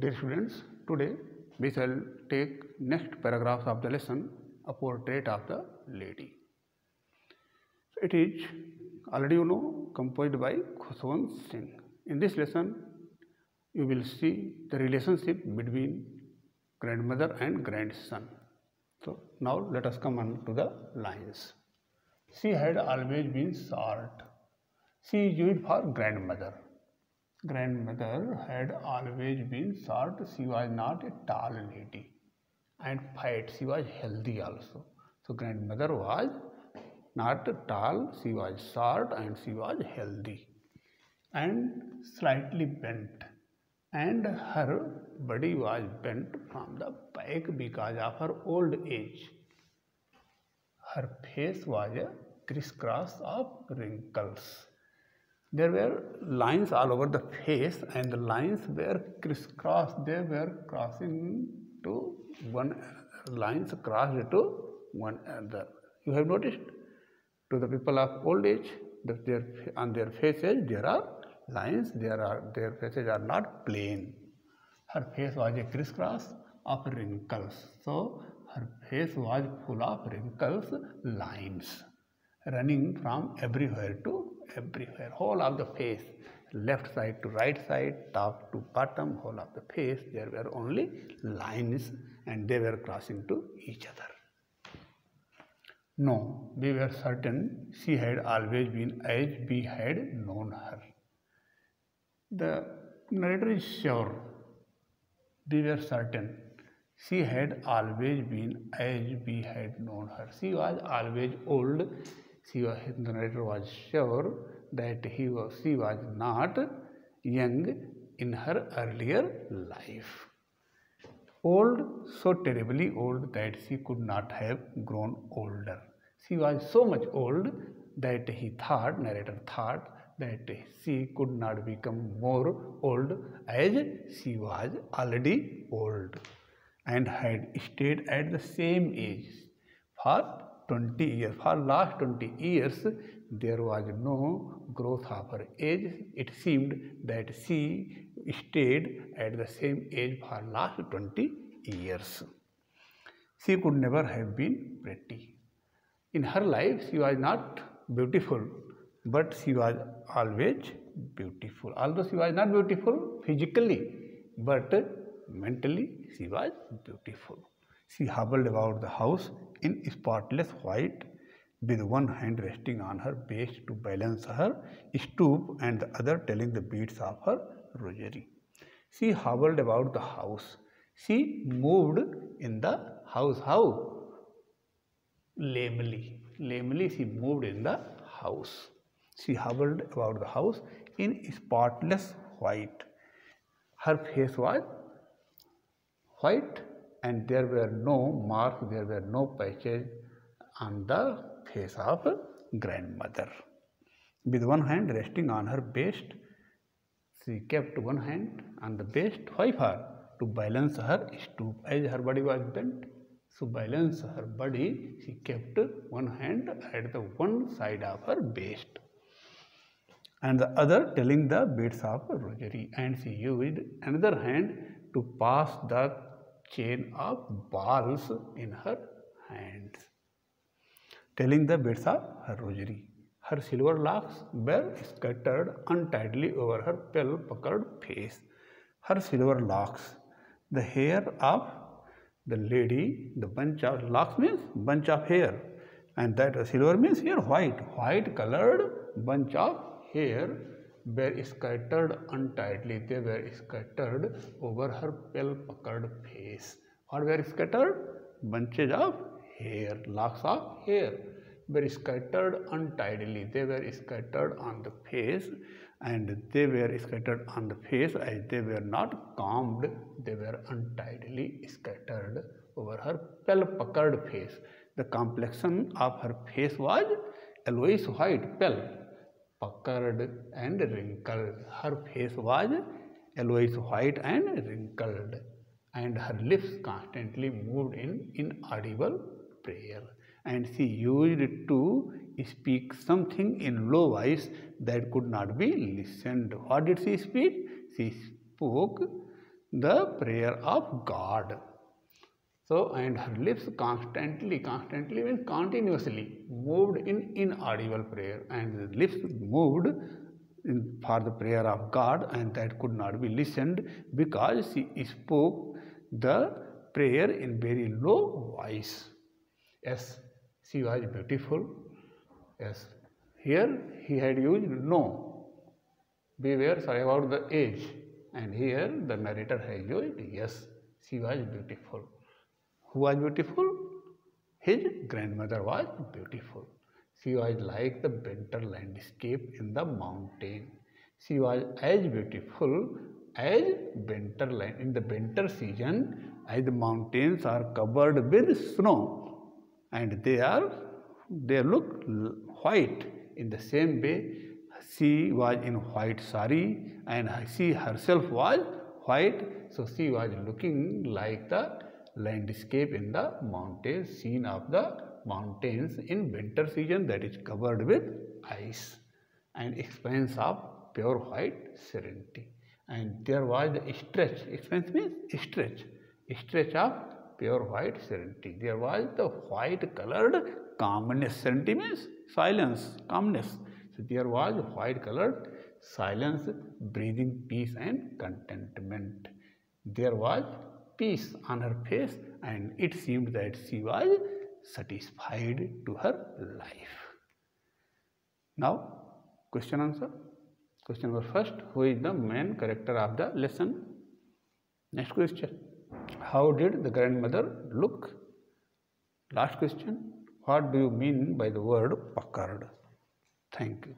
Dear students, today we shall take next paragraphs of the lesson, a portrait of the lady. It is already you know composed by Khushwant Singh. In this lesson, you will see the relationship between grandmother and grandson. So now let us come on to the lines. She had always been short. She used for grandmother. Grandmother had always been short. She was not a tall lady and fat. She was healthy also. So grandmother was not tall. She was short and she was healthy and slightly bent. And her body was bent from the back because of her old age. Her face was a crisscross of wrinkles. There were lines all over the face, and the lines were crisscrossed They were crossing to one lines crossed to one another. You have noticed to the people of old age that their on their faces there are lines. There are their faces are not plain. Her face was a crisscross of wrinkles. So her face was full of wrinkles, lines running from everywhere to everywhere. Whole of the face, left side to right side, top to bottom, whole of the face, there were only lines and they were crossing to each other. No, we were certain she had always been as we had known her. The narrator is sure, we were certain she had always been as we had known her. She was always old. She the narrator was sure that he was, she was not young in her earlier life. Old, so terribly old that she could not have grown older. She was so much old that he thought, narrator thought, that she could not become more old as she was already old and had stayed at the same age for 20 years. For last 20 years, there was no growth of her age. It seemed that she stayed at the same age for last 20 years. She could never have been pretty. In her life, she was not beautiful, but she was always beautiful. Although she was not beautiful physically, but mentally she was beautiful. She hobbled about the house in spotless white with one hand resting on her waist to balance her stoop and the other telling the beads of her rosary. She hobbled about the house. She moved in the house. How? Lamely. Lamely she moved in the house. She hobbled about the house in spotless white. Her face was white and there were no marks, there were no patches on the face of grandmother. With one hand resting on her waist, she kept one hand on the waist. Why for? To balance her stoop. As her body was bent, to balance her body, she kept one hand at the one side of her waist and the other telling the beads of rosary and she used another hand to pass the chain of balls in her hands telling the beads of her rosary. Her silver locks were scattered untidily over her pale puckered face. Her silver locks the hair of the lady the bunch of locks means bunch of hair and that silver means here white white colored bunch of hair were scattered untidily. They were scattered over her pale puckered face. What were scattered? Bunches of hair, locks of hair were scattered untidily. They were scattered on the face and they were scattered on the face as they were not combed. They were untidily scattered over her pale puckered face. The complexion of her face was yellowish white, pale puckered and wrinkled. Her face was yellowish white and wrinkled, and her lips constantly moved in inaudible prayer. And she used to speak something in low voice that could not be listened. What did she speak? She spoke the prayer of God. So, and her lips constantly, constantly means continuously moved in inaudible prayer, and the lips moved for the prayer of God, and that could not be listened because she spoke the prayer in very low voice. Yes, she was beautiful. Yes, here he had used no. Beware sorry about the age, and here the narrator has used yes. She was beautiful. Who was beautiful? His grandmother was beautiful. She was like the winter landscape in the mountain. She was as beautiful as winter land in the winter season as the mountains are covered with snow and they are they look white in the same way she was in white sari and she herself was white so she was looking like the landscape in the mountains, scene of the mountains in winter season that is covered with ice and expanse of pure white serenity. And there was the stretch, expanse means stretch, stretch of pure white serenity. There was the white colored calmness, serenity means silence, calmness. So there was white colored silence, breathing peace and contentment. There was peace on her face and it seemed that she was satisfied to her life. Now, question answer. Question number first, who is the main character of the lesson? Next question, how did the grandmother look? Last question, what do you mean by the word puckered? Thank you.